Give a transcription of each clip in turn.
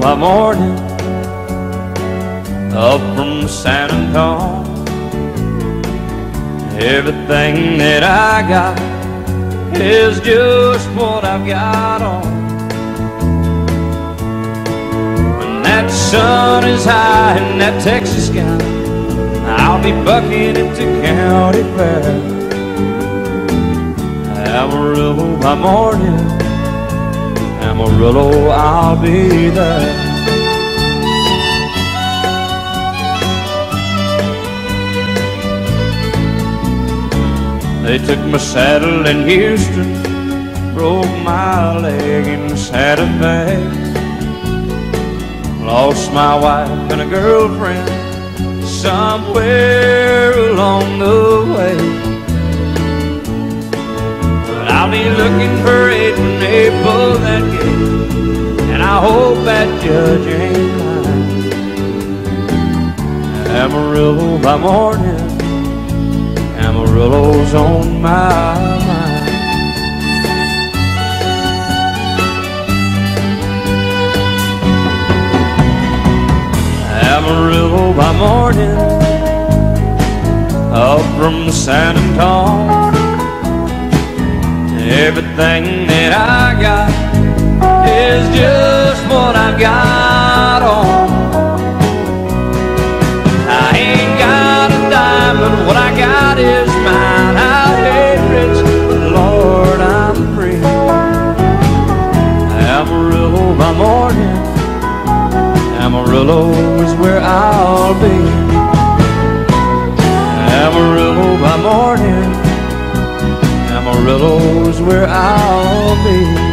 by morning up from San Antonio. Everything that I got is just what I've got on. When that sun is high in that Texas sky, I'll be bucking into county fair. Amarillo by morning, Amarillo, I'll be there. They took my saddle in Houston, broke my leg in Fe. Lost my wife and a girlfriend somewhere along the way. I'll be looking for when they pull that gate, and I hope that judge ain't lying. Amarillo by morning. Amarillo's on my mind. Amarillo by morning, up from San Antonio. Everything that I got is just what I've got on. I ain't got a but what I got is mine. I ain't rich, but Lord, I'm free. Amarillo by morning, Amarillo is where I'll be. Amarillo by morning, Amarillo is where I'll be.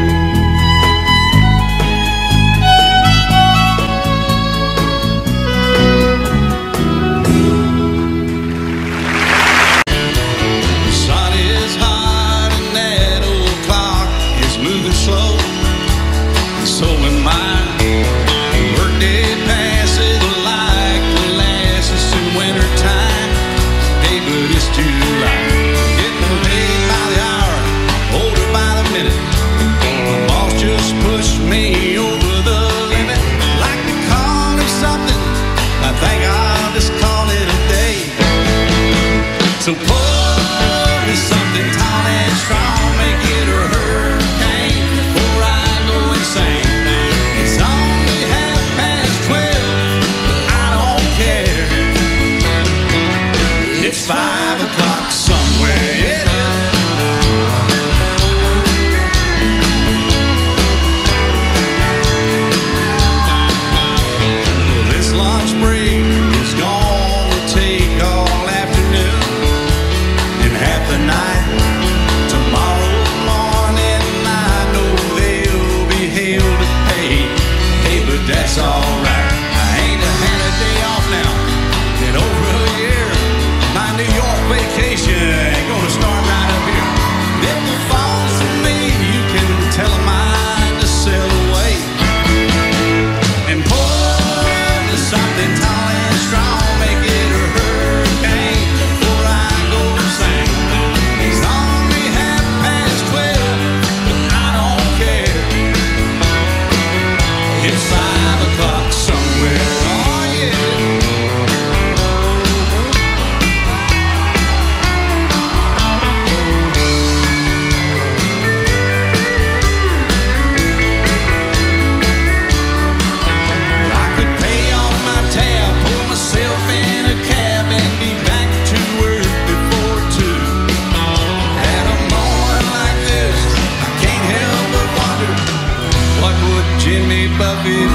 happy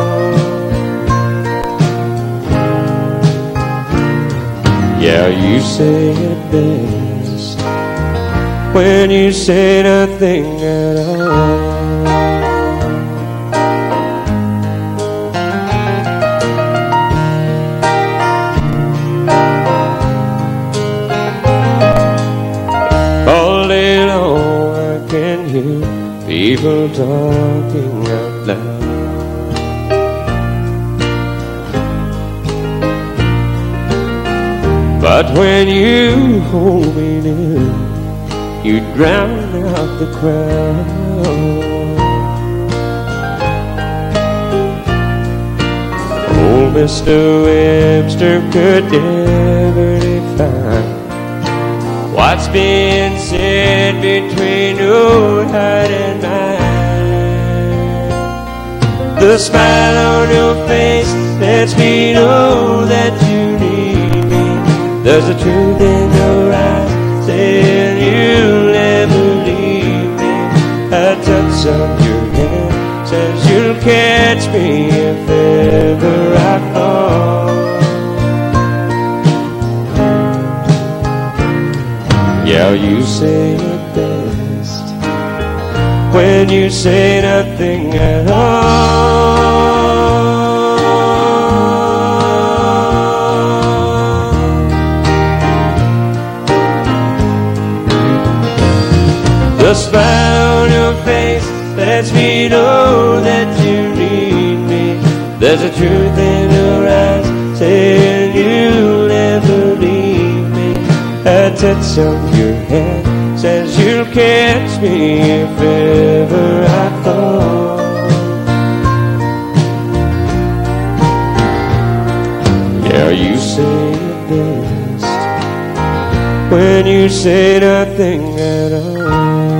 Yeah, you say it best when you say nothing at all. All day long I can hear people talking But when you hold me near, you drown out the crowd. Old Mr. Webster could never define what's being said between your heart and mine. The smile on your face lets me know that there's a truth in your eyes saying you'll never leave me. A touch of your hand says you'll catch me if ever I fall. Yeah, you say it best when you say nothing at all. On your face lets me know that you need me. There's a truth in your eyes saying you'll never leave me. A touch of your hand says you'll catch me if ever I fall. Yeah, you say it best when you say nothing at. All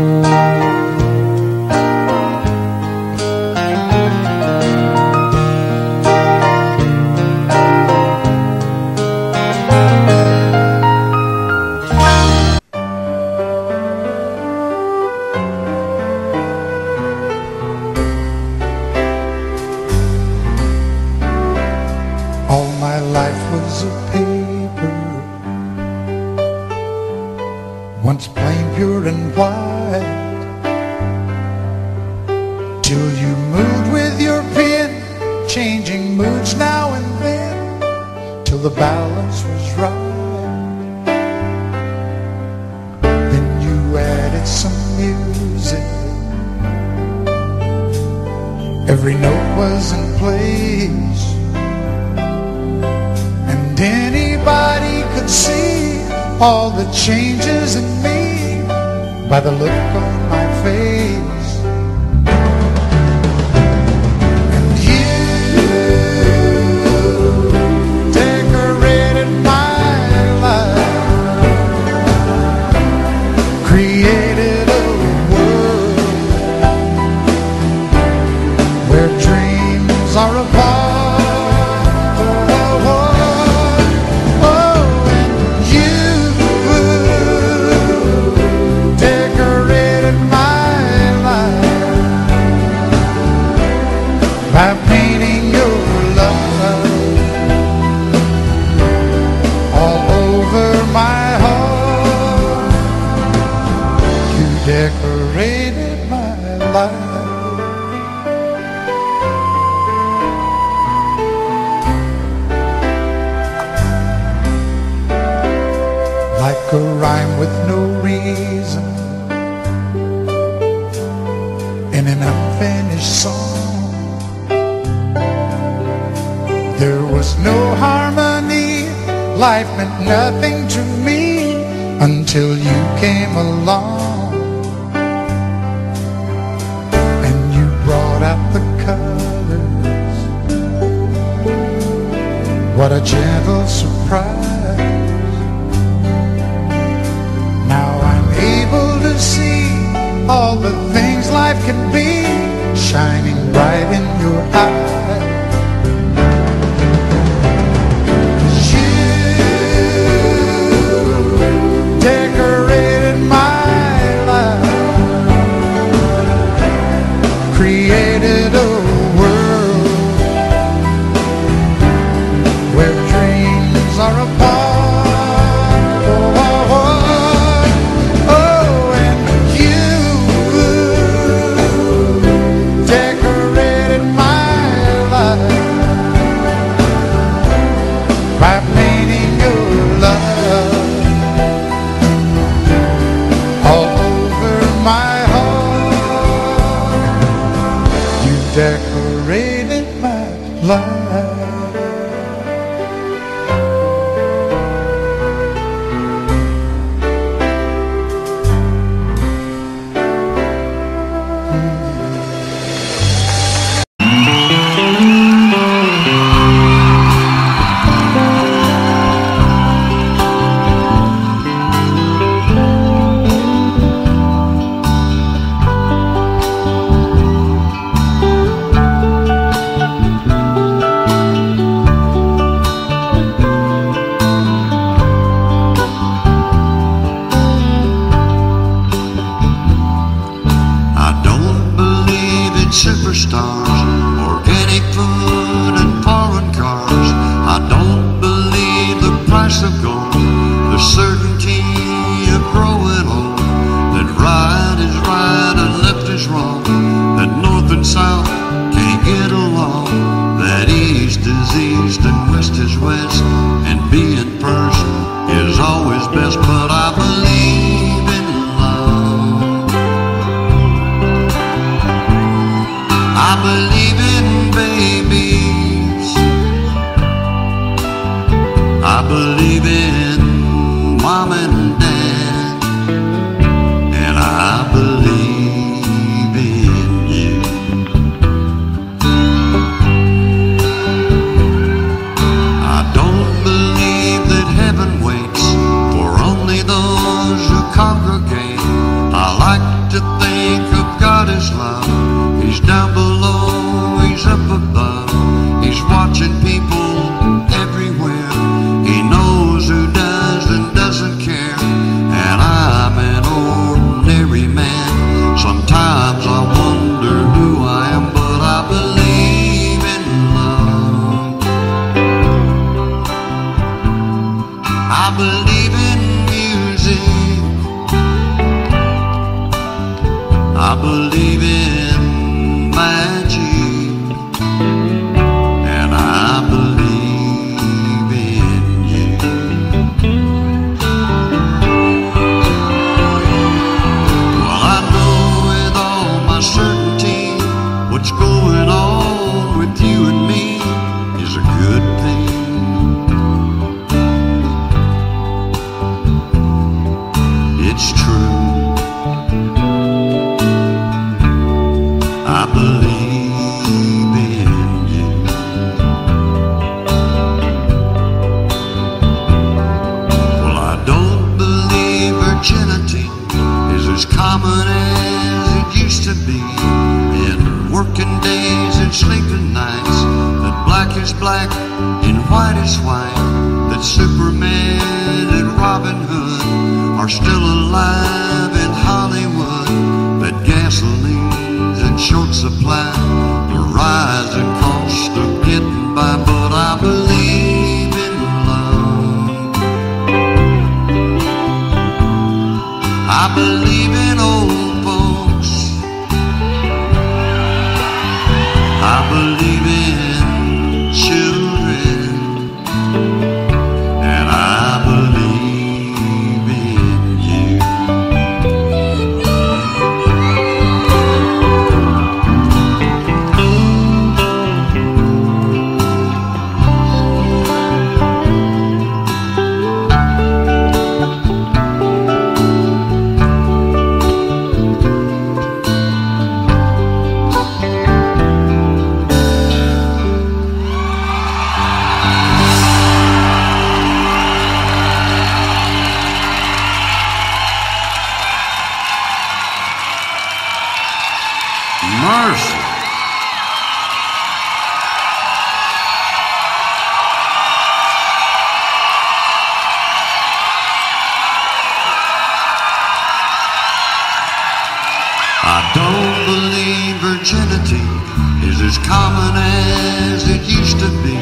as common as it used to be.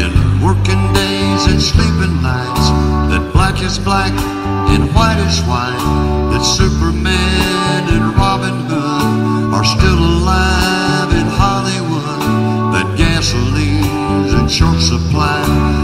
In working days and sleeping nights, that black is black and white is white, that Superman and Robin Hood are still alive in Hollywood, that gasoline's in short supply.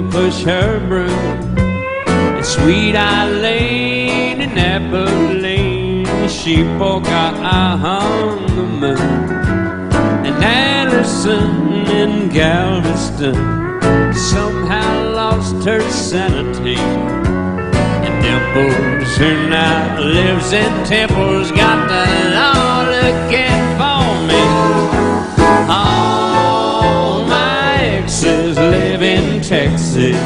To push her broom. And sweet Eileen in Abilene, she our eye on the moon. And Allison in Galveston somehow lost her sanity. And Dimples, who now lives in Temple's, got the law looking for Texas.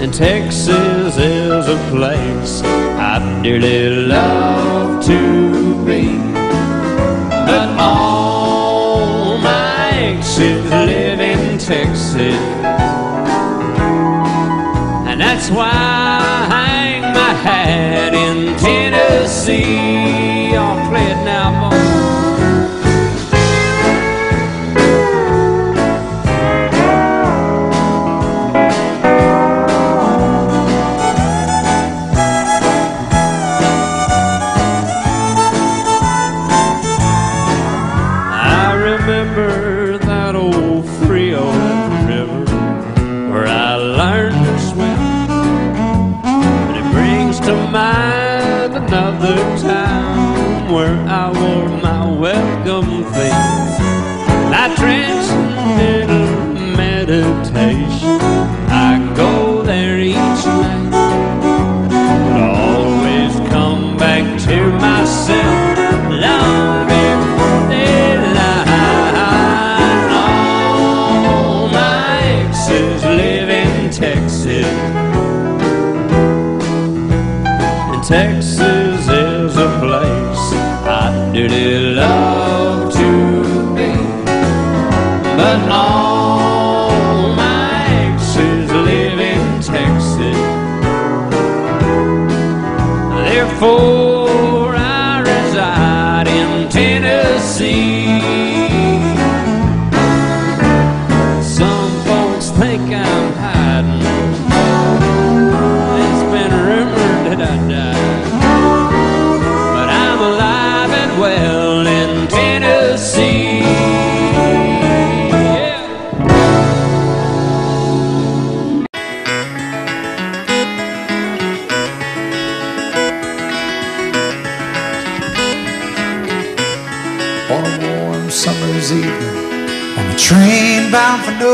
And Texas is a place I'd dearly love to be. But all my exes live in Texas. And that's why I hang my hat in Tennessee.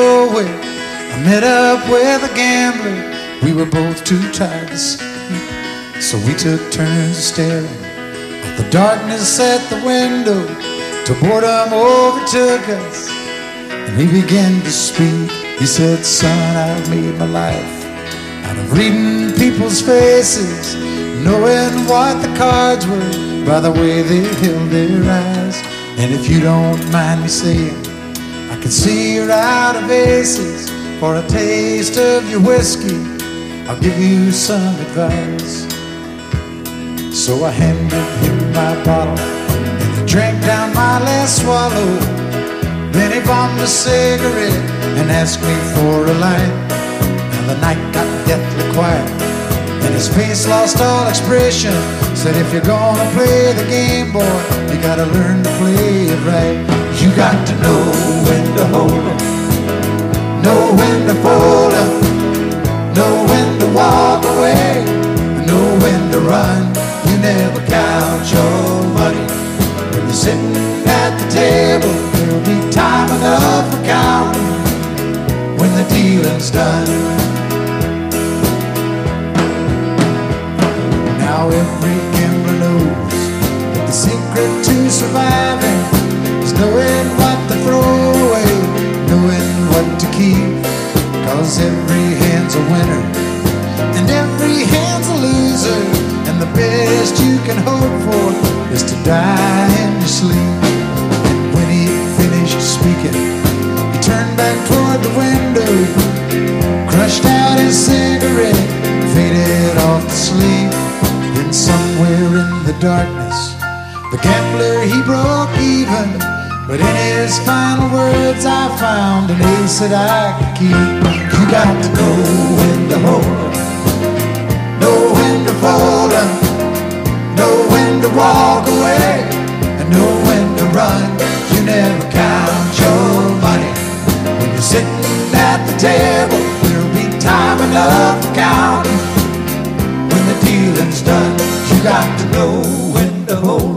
Nowhere. I met up with a gambler. We were both too tired to sleep, so we took turns staring at the darkness at the window till boredom overtook us. And he began to speak. He said, Son, I've made my life out of reading people's faces, knowing what the cards were by the way they held their eyes. And if you don't mind me saying, I can see you're out of aces. For a taste of your whiskey, I'll give you some advice. So I handed him my bottle, and he drank down my last swallow. Then he bombed a cigarette and asked me for a light. And the night got deathly quiet, and his face lost all expression. Said, if you're gonna play the game, boy, you gotta learn to play it right. You got to know when to hold 'em, know when to fold 'em, know when to walk away, know when to run. You never count your money when you're sitting at the table. There'll be time enough for counting when the dealing's done. Now every gambler knows that the secret to surviving knowing what to throw away, knowing what to keep. Cause every hand's a winner and every hand's a loser. And the best you can hope for is to die in your sleep. And when he finished speaking. He turned back toward the window, crushed out his cigarette, faded off to sleep. Then somewhere in the darkness, the gambler he broke even. But in his final words, I found an ace that I could keep. You got to know when to hold know when to fold know when to walk away, and know when to run. You never count your money when you're sitting at the table. There'll be time enough to count 'em when the dealing's done. You got to know when to hold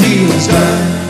when the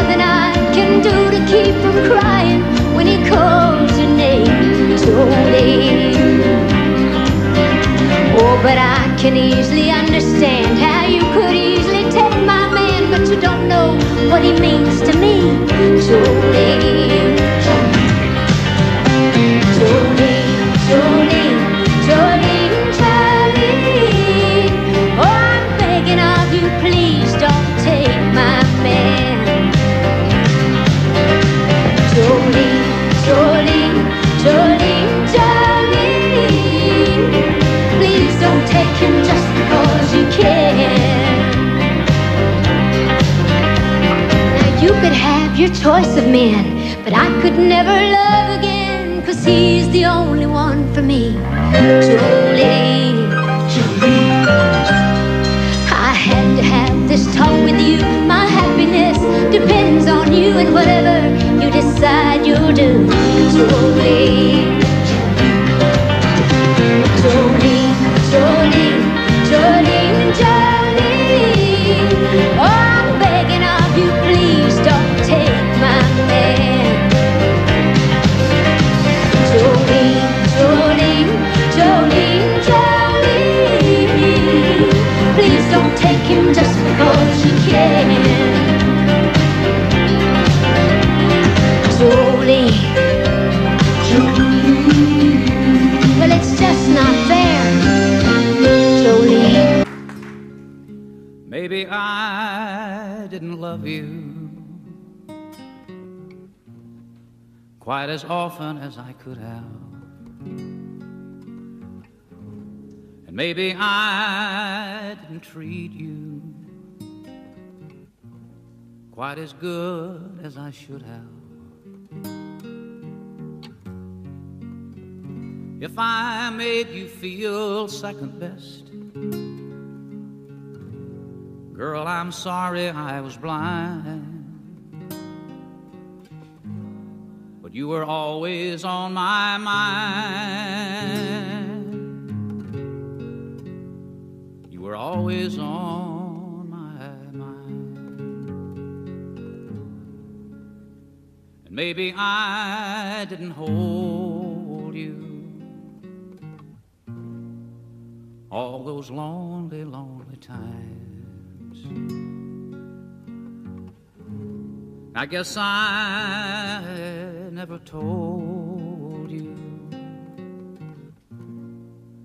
nothing I can do to keep from crying when he calls your name, Jolene. Oh, but I can easily understand how you could easily take my man, but you don't know what he means to me. Jolene, Jolene, your choice of men, but I could never love again, cause he's the only one for me. Jolene, Jolene. I had to have this talk with you. My happiness depends on you, and whatever you decide you'll do. Jolene, Jolene, just because you can. Jolene. Well, it's just not fair. Jolene. Maybe I didn't love you quite as often as I could have. And maybe I didn't treat you quite as good as I should have. If I made you feel second best, Girl, I'm sorry I was blind. But you were always on my mind. You were always on maybe I didn't hold you all those lonely, lonely times. I guess I never told you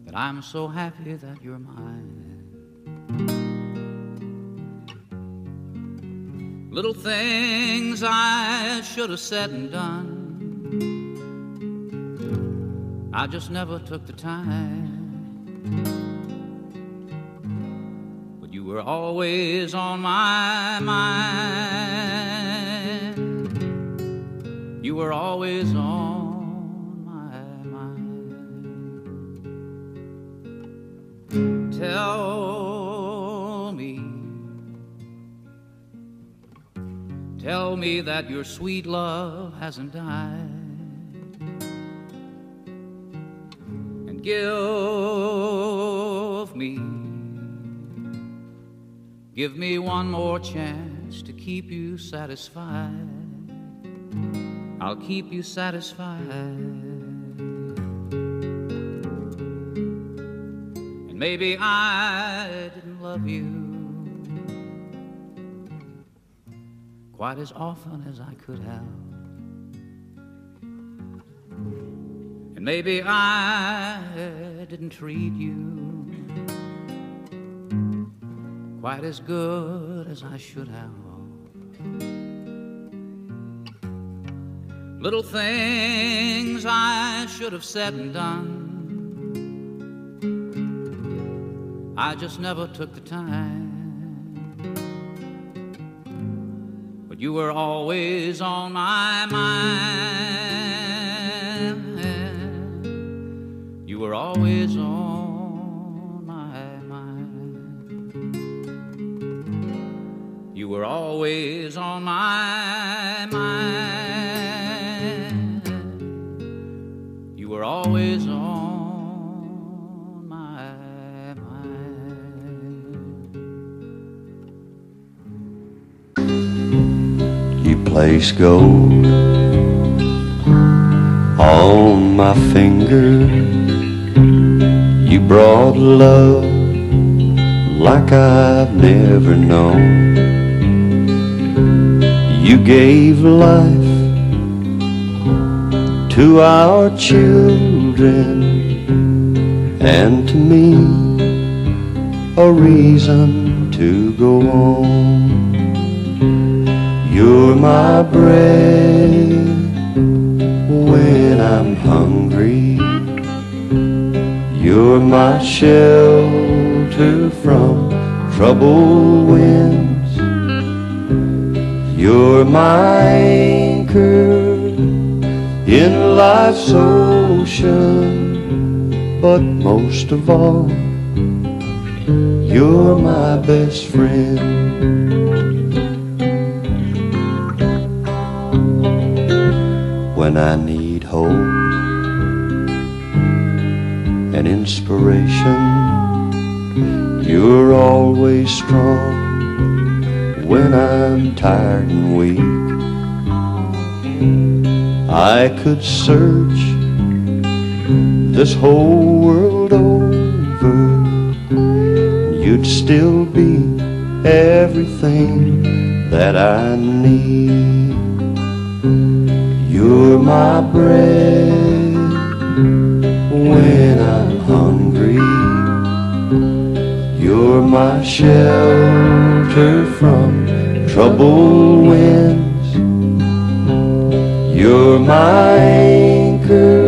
that I'm so happy that you're mine. Little things I should have said and done. I just never took the time. But you were always on my mind. You were always on my mind. Tell tell me that your sweet love hasn't died. And give me, give me one more chance to keep you satisfied. I'll keep you satisfied. And maybe I didn't love you quite as often as I could have. And maybe I didn't treat you quite as good as I should have. Little things I should have said and done. I just never took the time. But you were always on my mind. You were always on Gold on my finger. You brought love like I've never known. You gave life to our children and to me a reason to go on. You're my bread when I'm hungry. You're my shelter from troubled winds. You're my anchor in life's ocean. But most of all, you're my best friend. When I need hope and inspiration. You're always strong when I'm tired and weak. I could search this whole world over, you'd still be everything that I need. You're my bread when I'm hungry. You're my shelter from troubled winds. You're my anchor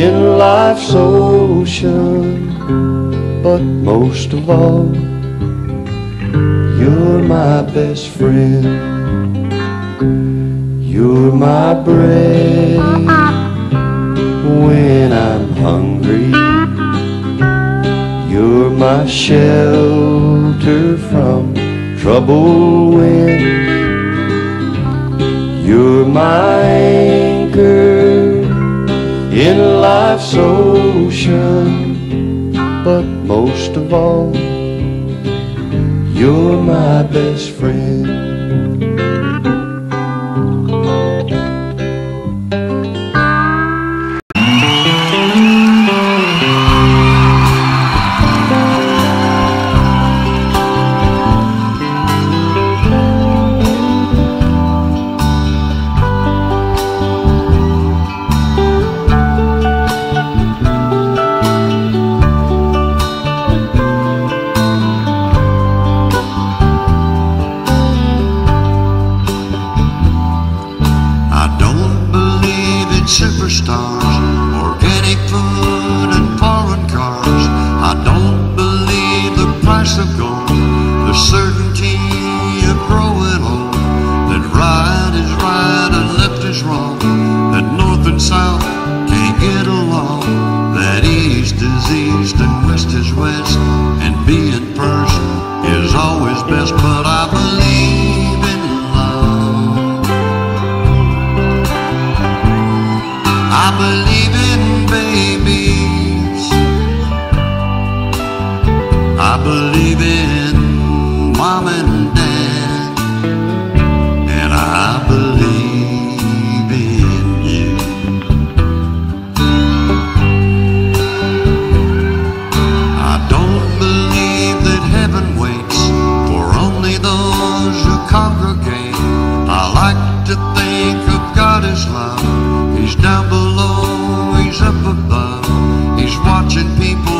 in life's ocean. But most of all, you're my best friend. You're my bread when I'm hungry. You're my shelter from trouble winds. You're my anchor in life's ocean. But most of all, you're my best friend. to think of God is love. He's down below, he's up above, he's watching people.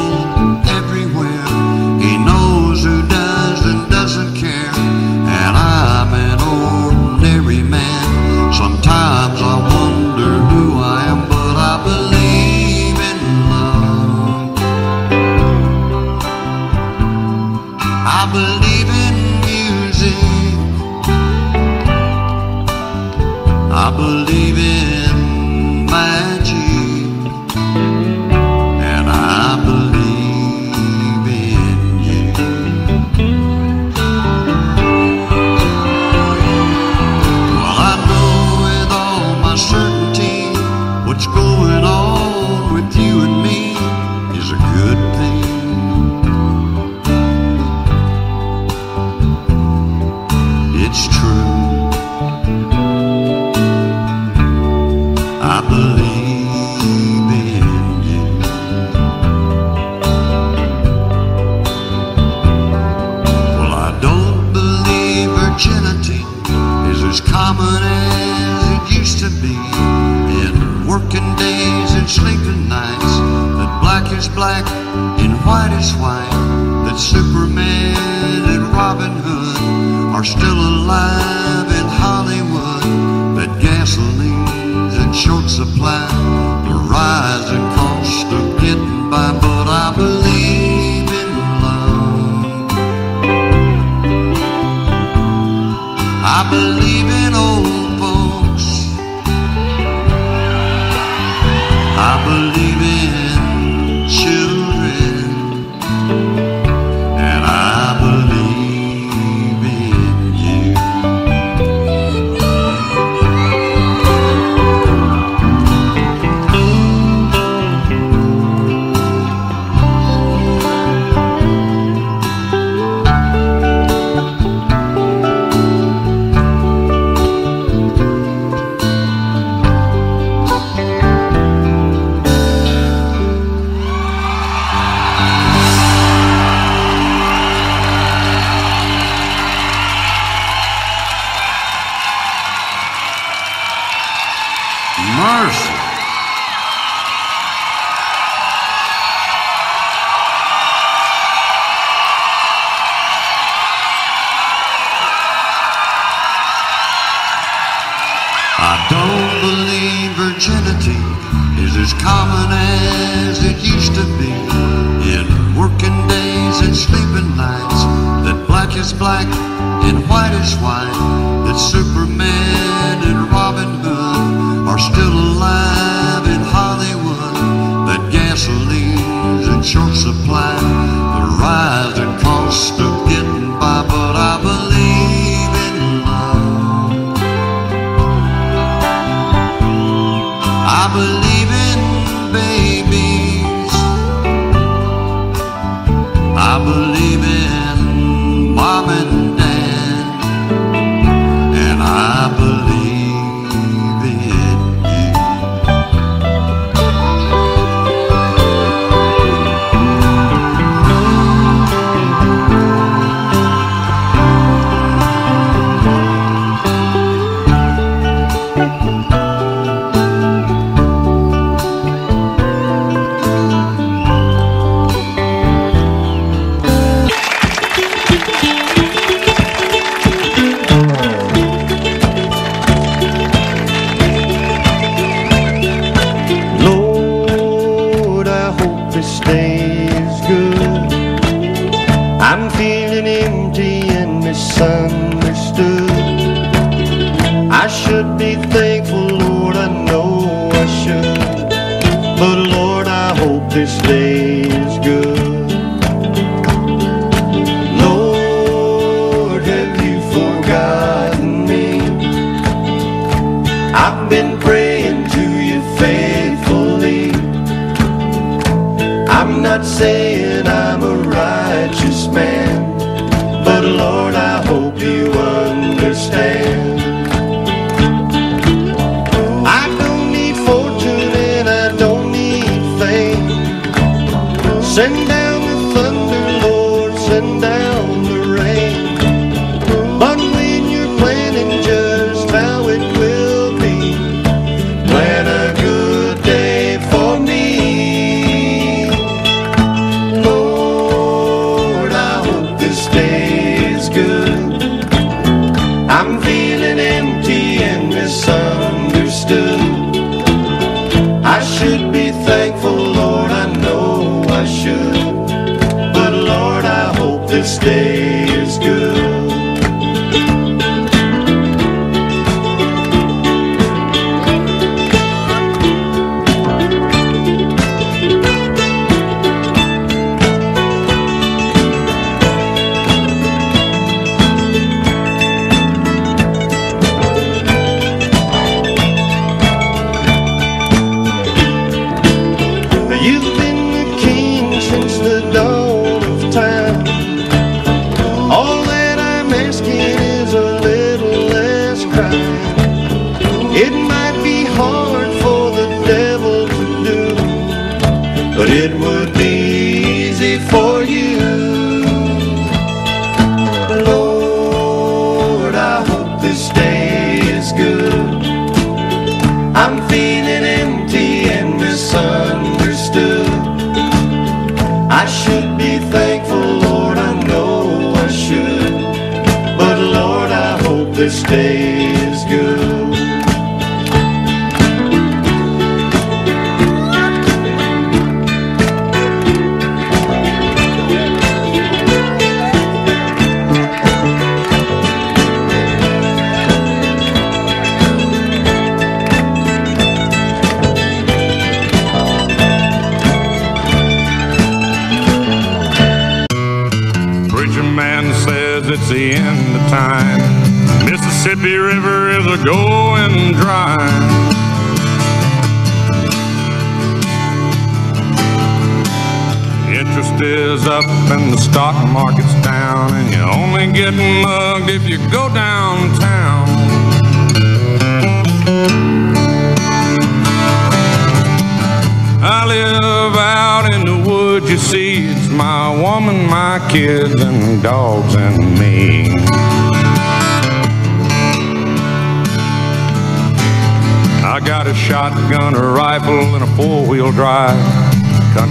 They.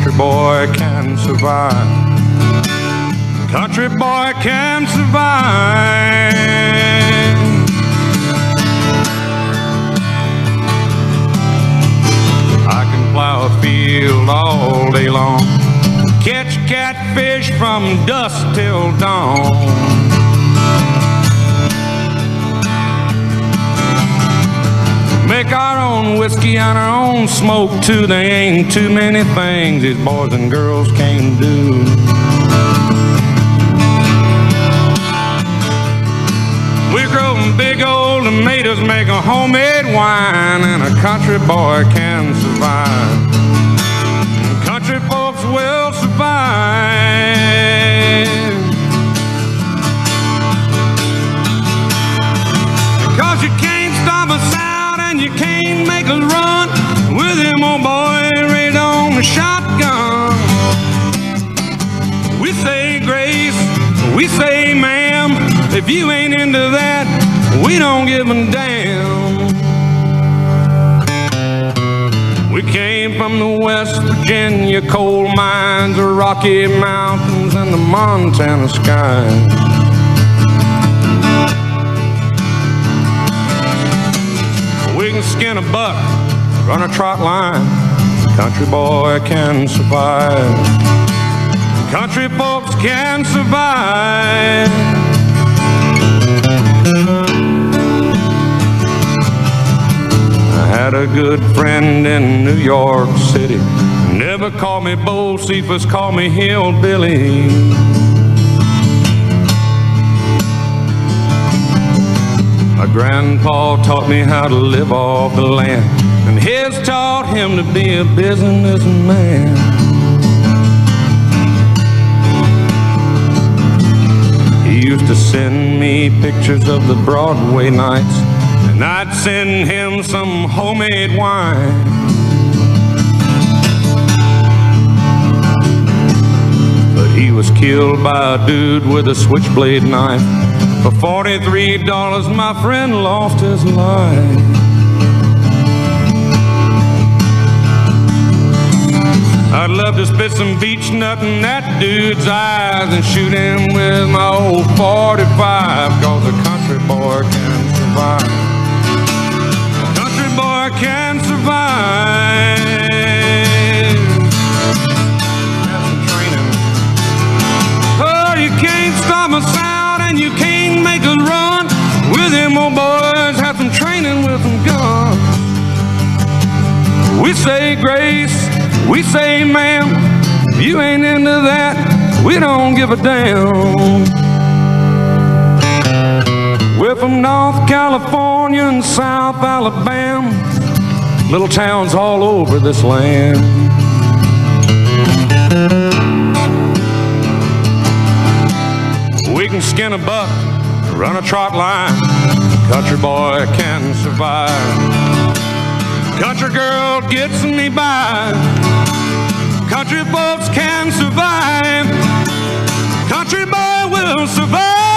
country boy can survive. Country boy can survive. I can plow a field all day long, catch catfish from dusk till dawn. make our own whiskey and our own smoke too. There ain't too many things these boys and girls can do. We're growing big old tomatoes, make a homemade wine, and a country boy can survive. if you ain't into that, we don't give a damn. We came from the West Virginia coal mines, the Rocky Mountains, and the Montana skies. We can skin a buck, run a trot line. Country boy can survive. Country folks can survive. I had a good friend in New York City. Never call me Bocephus, call me Hillbilly. My grandpa taught me how to live off the land, and his taught him to be a businessman. He used to send me pictures of the Broadway nights, and I'd send him some homemade wine. But he was killed by a dude with a switchblade knife. For $43, my friend lost his life. I'd love to spit some Beech-Nut in that dude's eyes and shoot him with my old 45, cause a country boy can survive. A country boy can survive. Oh, you can't stop and you can't make run. With old boys, have some training with some guns. We say grace, we say ma'am. You ain't into that, we don't give a damn. We're from North California and South Alabama, little towns all over this land. We can skin a buck, run a trot line. Country boy can survive. Country girl gets me by. Country folks can survive. Country boy will survive.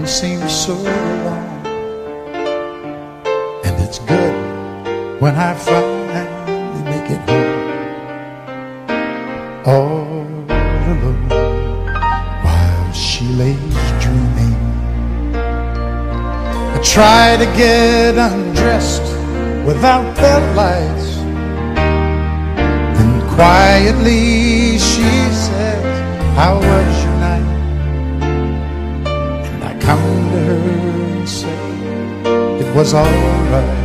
Can seem so long. And it's good when I finally make it home. All alone while she lays dreaming. I try to get undressed without their lights. Then quietly she says, How was your was alright.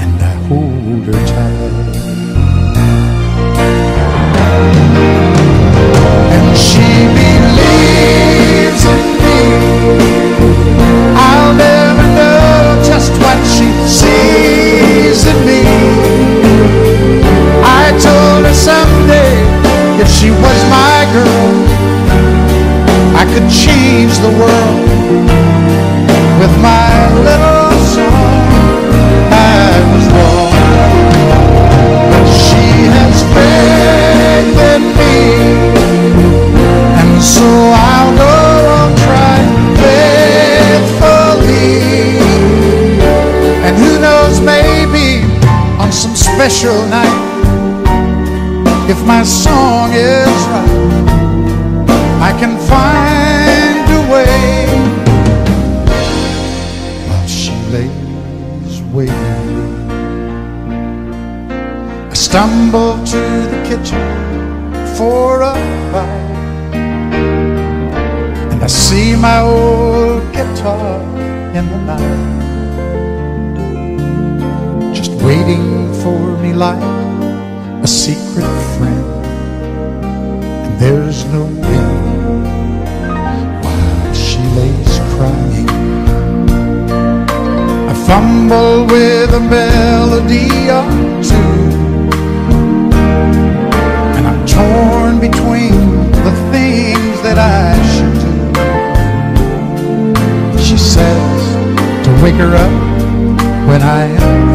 And I hold her tight. And she believes in me. I'll never know just what she sees in me. I told her someday if she was my girl, I could change the world with my little so I'll go on trying faithfully. And who knows, maybe on some special night, if my song is right, I can find a way while she lays waiting. I stumble to the kitchen for a see my old guitar in the night, just waiting for me like a secret friend. And there's no wind while she lays crying. I fumble with a melody her up when I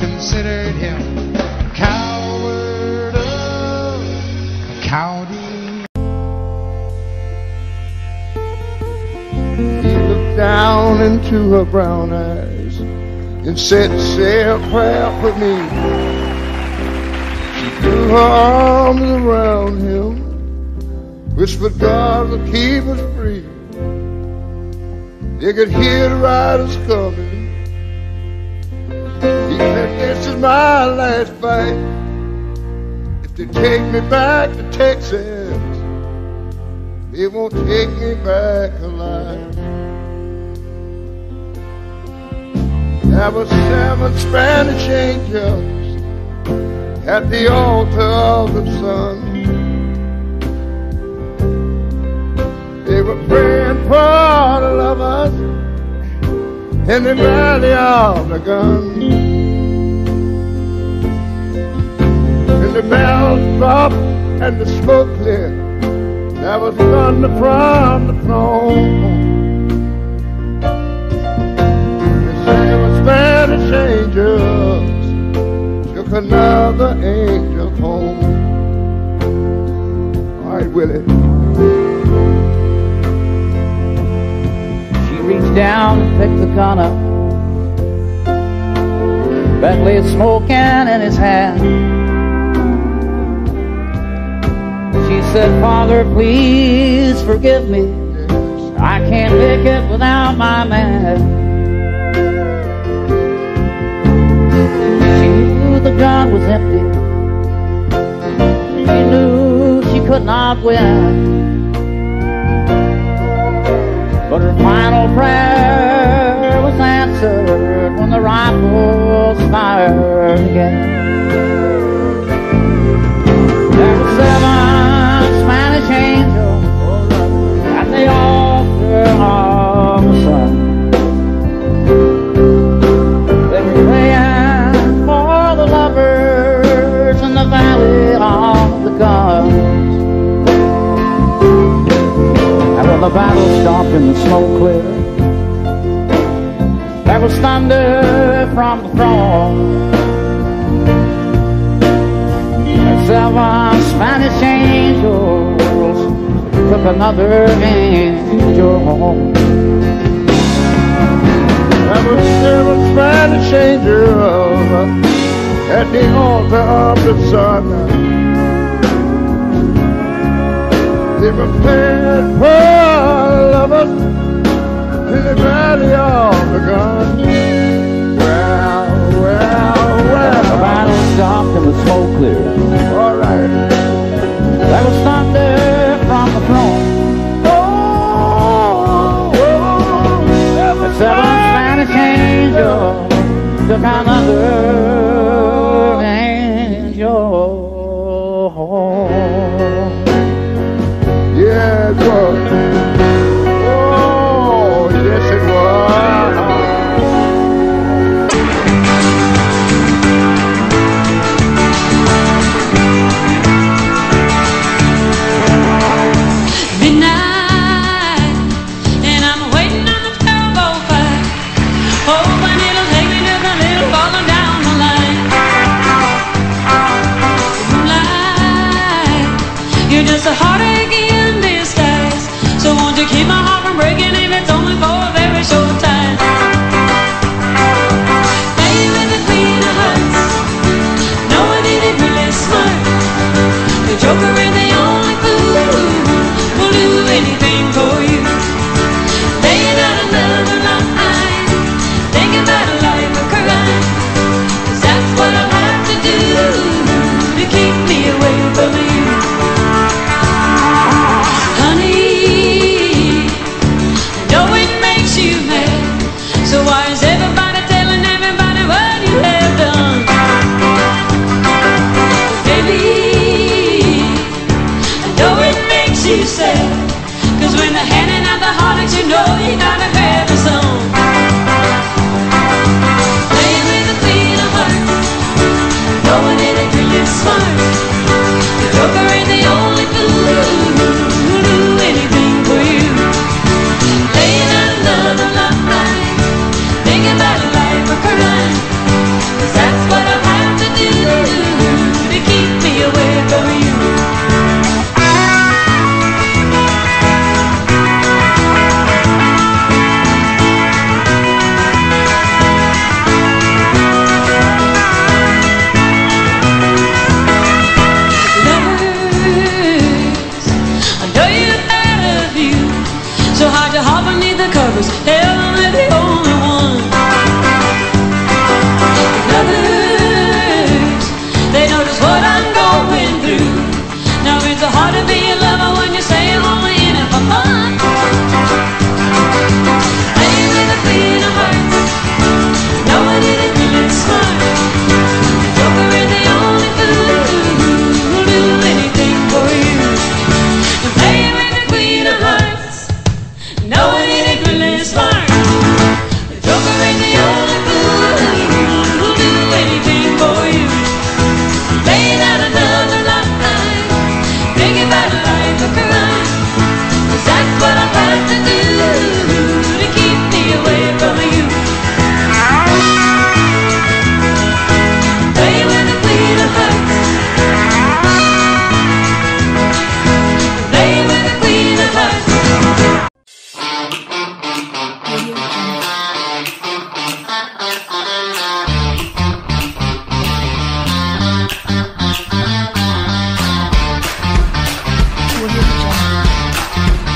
considered him a coward of county. He looked down into her brown eyes and said, Say a prayer for me. She threw her arms around him, whispered, God will keep us free. They could hear the riders coming. This is my last fight. If they take me back to Texas, they won't take me back alive. There were seven Spanish angels at the altar of the sun. They were praying for the lovers in the valley of the gun. And the bells dropped and the smoke cleared. There was thunder from the throne. They say The seven Spanish angels took another angel home. All right, Willie. She reached down and picked the gun up. Bentley smoking in his hand. Said, Father, please forgive me. I can't make it without my man. She knew the gun was empty. She knew she could not win. But her final prayer was answered when the rifles fired again. Sun. They were praying for the lovers in the valley of the guns. And when the battle stopped and the smoke cleared, there was thunder from the throne. And seven Spanish angels took another angel home. There were seven Spanish angels at the altar of the sun. They praying for lovers in the valley of the gun. Well, well, The well. battle stopped and the smoke cleared. All right. There was thunder angels took another angel Thank you.